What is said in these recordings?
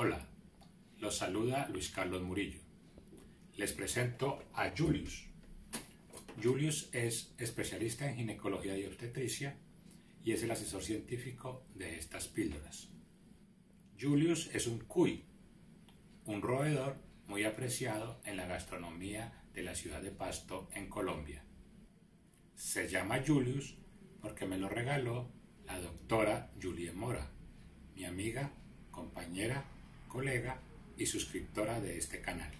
Hola, los saluda Luis Carlos Murillo. Les presento a Julius. Julius es especialista en ginecología y obstetricia y es el asesor científico de estas píldoras. Julius es un cuy, un roedor muy apreciado en la gastronomía de la ciudad de Pasto en Colombia. Se llama Julius porque me lo regaló la doctora Julie Mora, mi amiga, compañera, colega y suscriptora de este canal.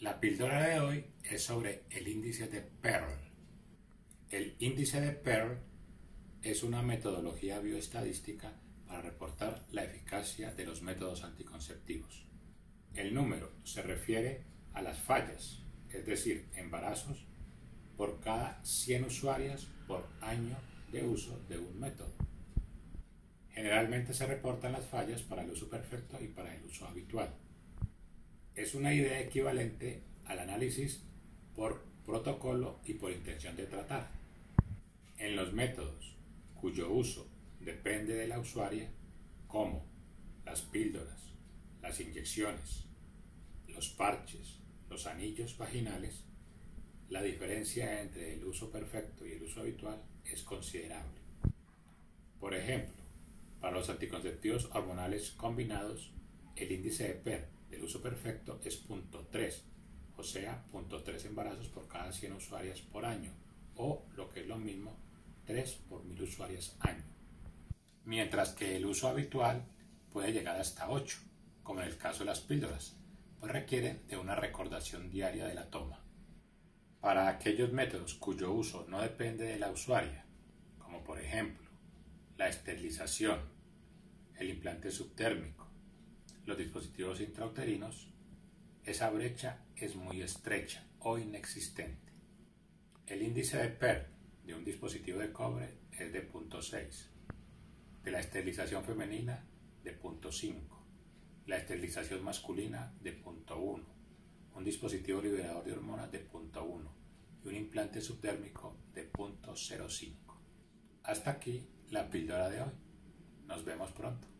La píldora de hoy es sobre el índice de Pearl. El índice de Pearl es una metodología bioestadística para reportar la eficacia de los métodos anticonceptivos. El número se refiere a las fallas, es decir, embarazos, por cada 100 usuarias por año de uso de un método. Generalmente se reportan las fallas para el uso perfecto y para el uso habitual. Es una idea equivalente al análisis por protocolo y por intención de tratar. En los métodos cuyo uso depende de la usuaria, como las píldoras, las inyecciones, los parches, los anillos vaginales, la diferencia entre el uso perfecto y el uso habitual es considerable. Por ejemplo, para los anticonceptivos hormonales combinados, el índice de PER del uso perfecto es 0.3, o sea, 0.3 embarazos por cada 100 usuarias por año, o lo que es lo mismo, 3 por 1000 usuarias año. Mientras que el uso habitual puede llegar hasta 8, como en el caso de las píldoras, pues requieren de una recordación diaria de la toma. Para aquellos métodos cuyo uso no depende de la usuaria, como por ejemplo la esterilización, el implante subtérmico, los dispositivos intrauterinos, esa brecha es muy estrecha o inexistente. El índice de PER de un dispositivo de cobre es de 0.6, de la esterilización femenina de 0.5, la esterilización masculina de 0.1, un dispositivo liberador de hormonas de 0.1 y un implante subdérmico de 0.05. Hasta aquí la píldora de hoy. Nos vemos pronto.